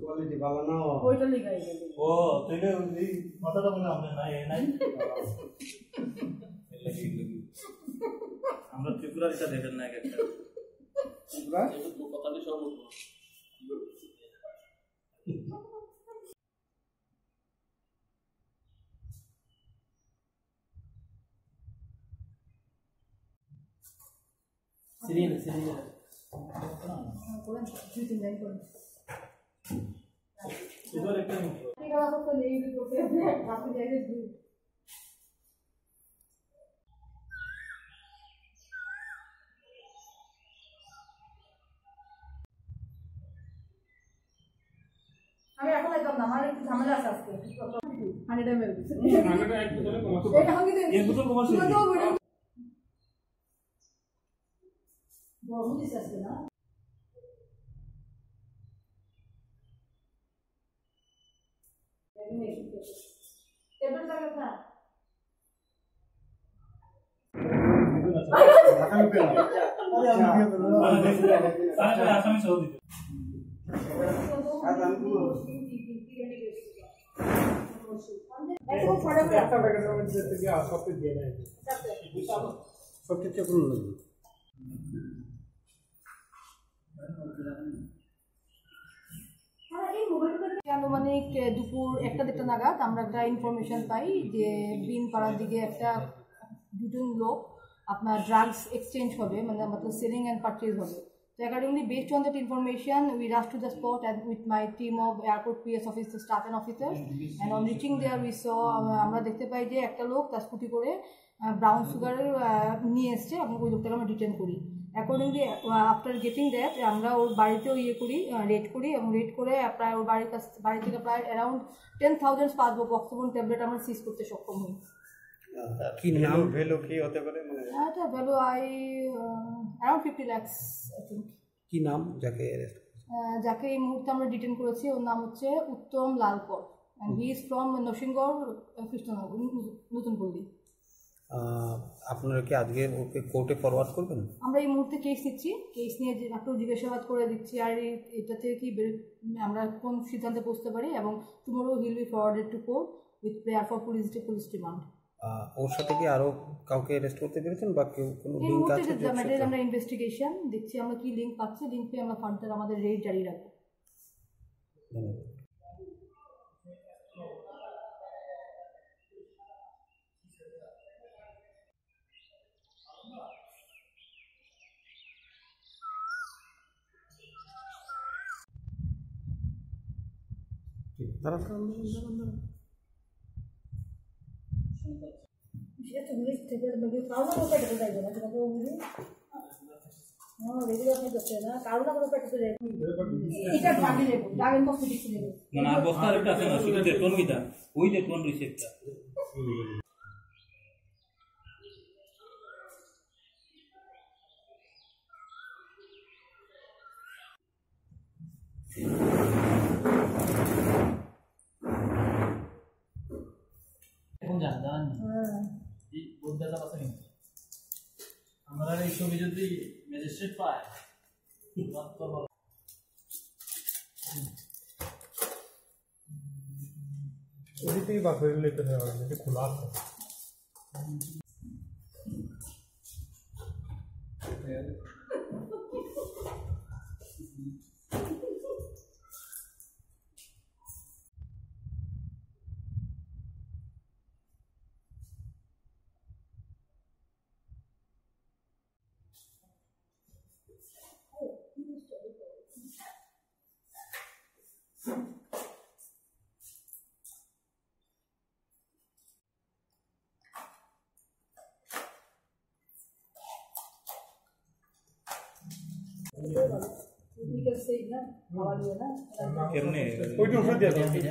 Quality ভালো না ও তাইলে এই কথাটা বলে আমরা নাই নাই আমরা ত্রিপুরার এটা দেখেন না একটা সিরিয়াল সিরিয়াল করেন ঠিক আছে তো নেই জায়গায় দুই আমি এখন একদম না আমার একটু ঝামেলা আছে আজকে এখন কিন্তু আজকে না টেবিল জায়গা না সব কিছু আনুমানিক দুপুর একটা দেড়টা নাগাদ আমরা একটা ইনফরমেশন পাই যে বিন পাড়ার দিকে একটা দুজন লোক আপনার ড্রাগস এক্সচেঞ্জ হবে মানে আমাদের সেলিং অ্যান্ড পারচেজ হবে। তো accordingly based on that information we rush to the spot and with my team of airport PS office staff and officer and on reaching there we saw আমরা দেখতে পাই যে একটা লোক তার স্কুটি করে brown sugar নিয়ে এসছে এবং ওই লোকটাকে আমরা ডিটেন করি। অ্যাকর্ডিংলি আফটার গেটিং দ্যাট আমরা ওর বাড়িতেও ইয়ে করি রেড করি এবং রেড করে প্রায় ওর বাড়ির কাছ বাড়ি থেকে প্রায় অ্যারাউন্ড টেন থাউজেন্ড পাঁচ বক্সবন ট্যাবলেট আমরা সিজ করতে সক্ষম হই। কি নাম? ভ্যালু কি হতে পারে? মানে এটা value I around fifty lakhs I think কি নাম? যাকে যাকে এই মুহূর্তে আমরা ডিটেন করেছি ওর নাম হচ্ছে Uttam Lalkar. And he is from Narsinghgarh Krishnanagar Natun Palli আপনারা কি আজকে ওকে কোর্টে ফরওয়ার্ড করবেন? আমরা এই মুহূর্তে কেস দিচ্ছি। কেস নিয়ে যে একটু জিজ্ঞাসাবাদ করে দিচ্ছি আর এই- এটাতে কি আমরা কোন সিদ্ধান্তে পৌঁছতে পারি এবং tomorrow will be forwarded to court with prayer for police police demand ওর সাথে কি আরও কাউকে অ্যারেস্ট করতে পেরেছেন বা কেউ কোনো লিঙ্ক আছে ম্যাটার আমরা ইনভেস্টিগেশন দেখছি আমরা কি লিঙ্ক পাচ্ছি লিঙ্ক পেয়ে আমরা ফার্দার আমাদের রেট জারি রাখব। ধন্যবাদ। দাঁড়ান দাঁড়ান দাঁড়ান দাঁড়ান ওই যে থেকে কারও না পেটে যাইবে না তোমাকে বুঝি হ্যাঁ রেগুলার আপনি করছে না কারও না কোনো পেটে যাইবে এটা ভাবি নেব ড্রাগন কসমেটিক্স নেব মানে আর বস্তা আরেকটা আছে না শুধু টেটন গিটা ওই টেটন রয়েছে একটা এখন জান জানেন না হ্যাঁ এই বোধদাতা আছে কিন্তু আমরা এই ছবি যদি ম্যাজিস্ট্রেট পায়। ওদিকেই বা করে হবে এটা খোলা কেমনে ওইটা উপরে দিয়ে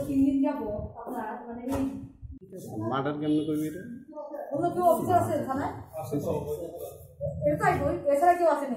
তিন দিন যাব আপনার মানে মার্ডার কেমন করবি এটা? কেউ অফিসার আছে থানায় এটাই বই এছাড়া কেউ আসেনি?